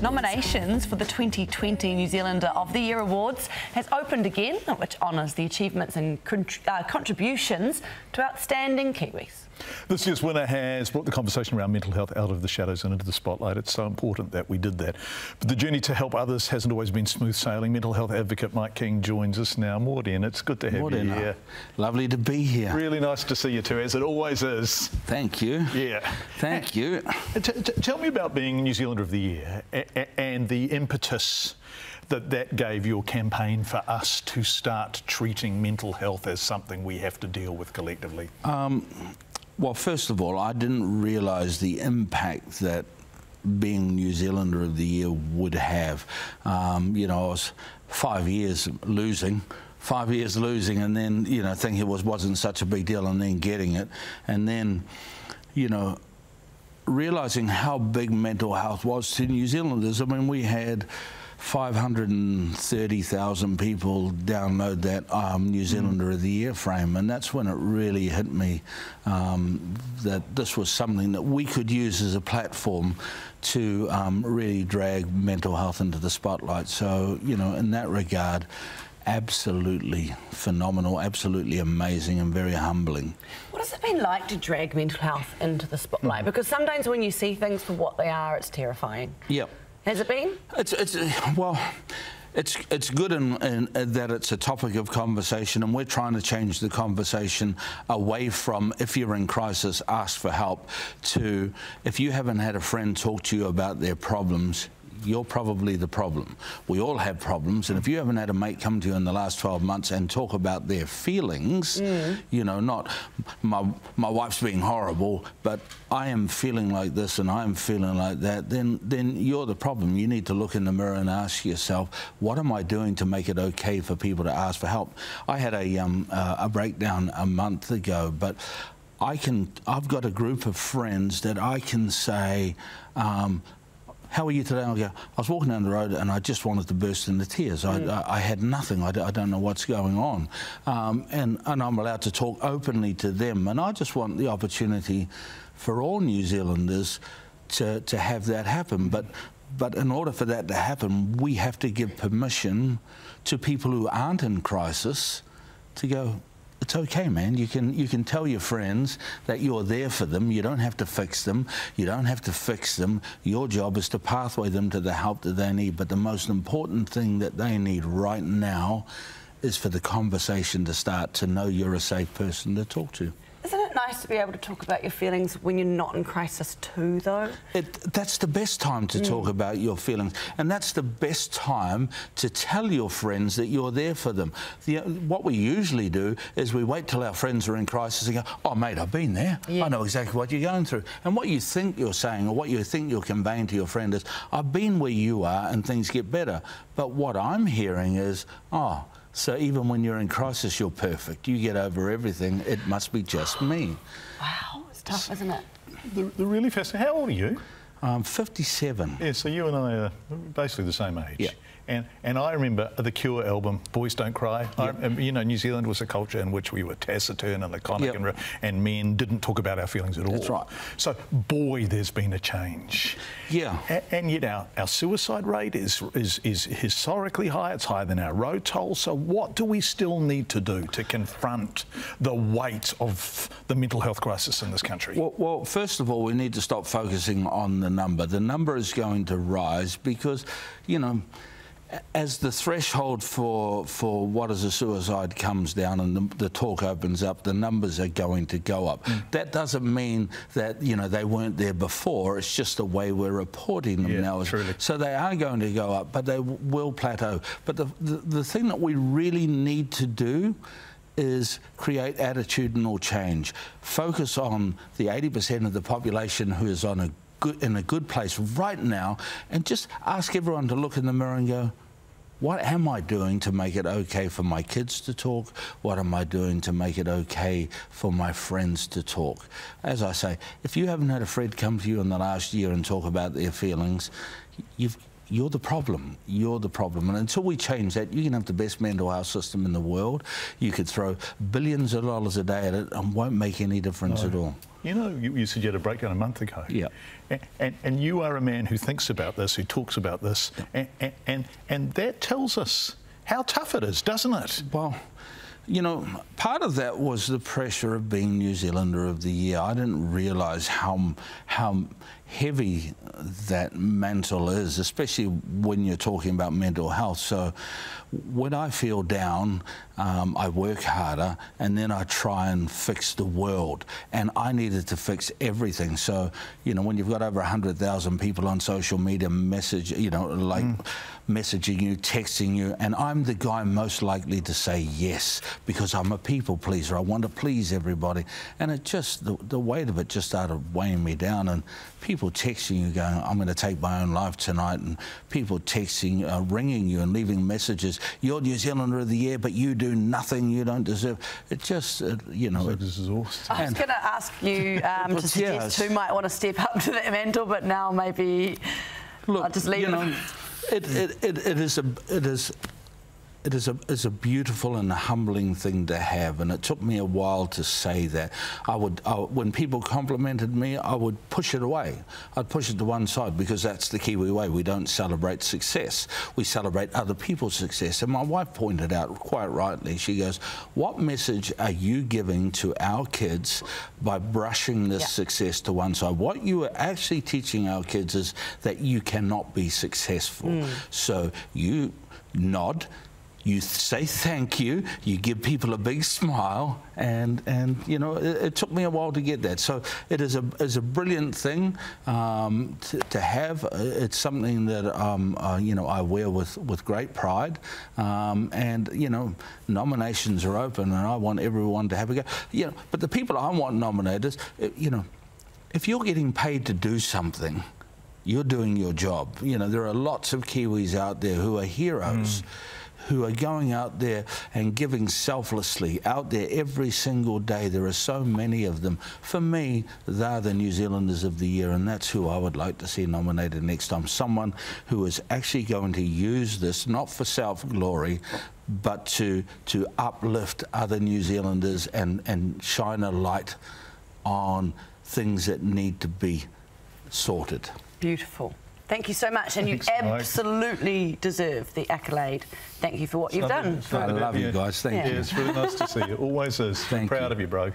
Nominations for the 2020 New Zealander of the Year Awards has opened again, which honours the achievements and uh, contributions to outstanding Kiwis. This year's winner has brought the conversation around mental health out of the shadows and into the spotlight. It's so important that we did that. But the journey to help others hasn't always been smooth sailing. Mental health advocate Mike King joins us now. Mordian, it's good to have Mordian, you here. Lovely to be here. Really nice to see you too, as it always is. Thank you. Yeah. Thank you. tell me about being New Zealander of the Year and the impetus that that gave your campaign for us to start treating mental health as something we have to deal with collectively? Um, well, first of all, I didn't realise the impact that being New Zealander of the Year would have. Um, you know, I was five years losing five years losing and then you know thinking it was wasn't such a big deal and then getting it and then you know realizing how big mental health was to New Zealanders. I mean, we had 530,000 people download that um, New Zealander mm. of the Year frame, and that's when it really hit me um, that this was something that we could use as a platform to um, really drag mental health into the spotlight. So, you know, in that regard, absolutely phenomenal, absolutely amazing, and very humbling. What has it been like to drag mental health into the spotlight? Mm. Because sometimes when you see things for what they are, it's terrifying. Yep. Has it been? It's, it's well, it's it's good in, in, in, that it's a topic of conversation, and we're trying to change the conversation away from if you're in crisis, ask for help, to if you haven't had a friend talk to you about their problems, you're probably the problem. We all have problems, and if you haven't had a mate come to you in the last 12 months and talk about their feelings, mm. you know, not my, my wife's being horrible, but I am feeling like this and I'm feeling like that, then, then you're the problem. You need to look in the mirror and ask yourself, what am I doing to make it okay for people to ask for help? I had a, um, uh, a breakdown a month ago, but I can, I've got a group of friends that I can say, um, how are you today? I go, I was walking down the road and I just wanted to burst into tears. Mm. I, I, had nothing. I, I, don't know what's going on. Um, and, and I'm allowed to talk openly to them. And I just want the opportunity for all New Zealanders to, to have that happen. But, but in order for that to happen, we have to give permission to people who aren't in crisis to go, it's okay, man. You can you can tell your friends that you're there for them. You don't have to fix them. You don't have to fix them. Your job is to pathway them to the help that they need. But the most important thing that they need right now is for the conversation to start to know you're a safe person to talk to. Nice to be able to talk about your feelings when you're not in crisis too, though? It, that's the best time to mm. talk about your feelings. And that's the best time to tell your friends that you're there for them. The, what we usually do is we wait till our friends are in crisis and go, oh, mate, I've been there. Yeah. I know exactly what you're going through. And what you think you're saying or what you think you're conveying to your friend is, I've been where you are and things get better. But what I'm hearing is, oh, so even when you're in crisis, you're perfect. You get over everything. It must be just me. Wow, it's tough, isn't it? The, the really fascinating. How old are you? I'm 57. Yeah, so you and I are basically the same age. Yeah. And, and I remember the Cure album, Boys Don't Cry. Yep. I, you know, New Zealand was a culture in which we were taciturn and laconic yep. and, and men didn't talk about our feelings at all. That's right. So, boy, there's been a change. Yeah. And, and yet our, our suicide rate is, is, is historically high. It's higher than our road toll. So what do we still need to do to confront the weight of the mental health crisis in this country? Well, well first of all, we need to stop focusing on the number. The number is going to rise because, you know, as the threshold for for what is a suicide comes down and the, the, talk opens up, the numbers are going to go up. Mm. That doesn't mean that you know they weren't there before. It's just the way we're reporting them yeah, now. Truly. So they are going to go up, but they will plateau. But the, the the thing that we really need to do is create attitudinal change. Focus on the 80% of the population who is on a good, in a good place right now and just ask everyone to look in the mirror and go, what am I doing to make it okay for my kids to talk? What am I doing to make it okay for my friends to talk? As I say, if you haven't had a friend come to you in the last year and talk about their feelings, you've you're the problem. You're the problem. And until we change that, you can have the best mental health system in the world. You could throw billions of dollars a day at it and won't make any difference no. at all. You know, you, you said you had a breakdown a month ago. Yeah. And, and, and, you are a man who thinks about this, who talks about this, yeah. and, and, and that tells us how tough it is, doesn't it? Well, you know, part of that was the pressure of being New Zealander of the Year. I didn't realise how how heavy that mantle is, especially when you're talking about mental health. So, when I feel down, um, I work harder, and then I try and fix the world. And I needed to fix everything. So, you know, when you've got over hundred thousand people on social media message, you know, like. Mm messaging you, texting you, and I'm the guy most likely to say yes because I'm a people pleaser. I want to please everybody. And it just, the, the weight of it just started weighing me down. And people texting you going, I'm going to take my own life tonight. And people texting, uh, ringing you and leaving messages, you're New Zealander of the Year, but you do nothing you don't deserve. It just, uh, you know. This is awesome. I was going to ask you um, to suggest who might want to step up to that mantle, but now maybe Look, I'll just leave you know, it, it, it, it is a it is it is a, it's a beautiful and a humbling thing to have, and it took me a while to say that. I would, I, when people complimented me, I would push it away. I'd push it to one side because that's the Kiwi way. We don't celebrate success. We celebrate other people's success. And my wife pointed out quite rightly, she goes, what message are you giving to our kids by brushing this yeah. success to one side? What you are actually teaching our kids is that you cannot be successful. Mm. So you nod, you say thank you, you give people a big smile, and and you know it, it took me a while to get that. So it is a is a brilliant thing um, to, to, have. It's something that um, uh, you know I wear with with great pride, um, and you know nominations are open, and I want everyone to have a go. You know, but the people I want nominated, you know, if you're getting paid to do something you're doing your job. You know, there are lots of Kiwis out there who are heroes. Mm who are going out there and giving selflessly out there every single day. There are so many of them. For me, they're the New Zealanders of the year, and that's who I would like to see nominated next time. Someone who is actually going to use this not for self glory, but to to uplift other New Zealanders and and shine a light on things that need to be sorted. Beautiful. Thank you so much, and Thanks, you absolutely Mike. deserve the accolade. Thank you for what it's you've done. I love you guys. Thank yeah. you. Yeah, it's really nice to see you. Always is. Thank Proud you. of you, bro.